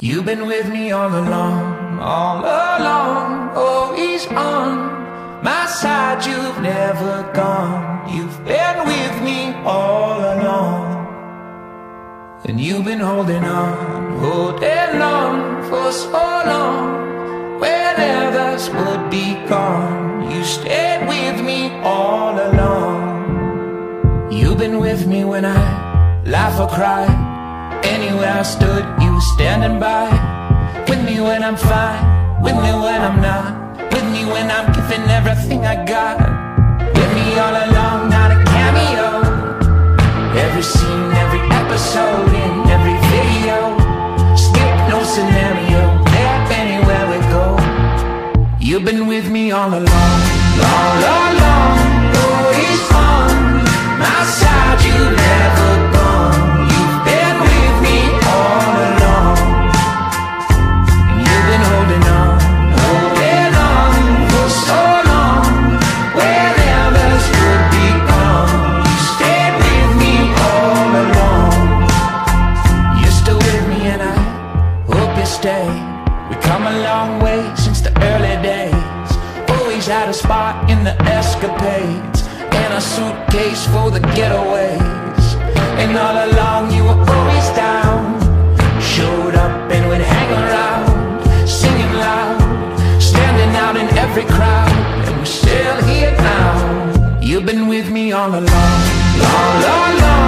You've been with me all along, all along, oh, always on my side. You've never gone. You've been with me all along. And you've been holding on, holding on for so long. When would be gone, you stayed with me all along. You've been with me when I laugh or cry. Anywhere I stood, you standing by With me when I'm fine, with me when I'm not With me when I'm giving everything I got. With me all along, not a cameo. Every scene, every episode, in every video. Skip no scenario, there anywhere we go. You've been with me all along, all along. Always on my side, you had a spot in the escapades And a suitcase for the getaways. And all along you were always down. Showed up and would hang around Singing loud Standing out in every crowd. And we're still here now. You've been with me all along. Long, long, long